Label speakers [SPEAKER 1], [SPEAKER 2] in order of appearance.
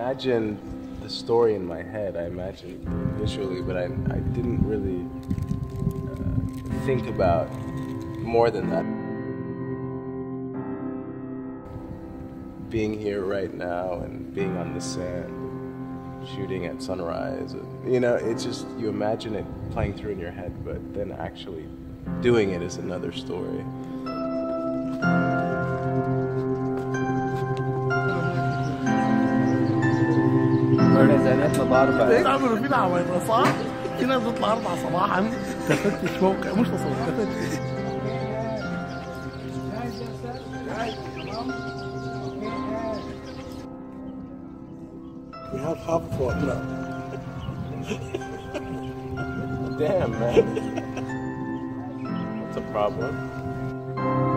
[SPEAKER 1] imagined the story in my head. I imagined visually, but I, I didn't really uh, think about more than that. Being here right now and being on the sand, shooting at sunrise, you know, it's just you imagine it playing through in your head, but then actually doing it is another story.
[SPEAKER 2] ميزانيات مضاربة
[SPEAKER 3] بيعملوا فينا عوايد صح؟ في ناس بتطلع 4 صباحا تفتش موقع مش تصور تفتش We have half for now.
[SPEAKER 1] Damn, man. That's a problem.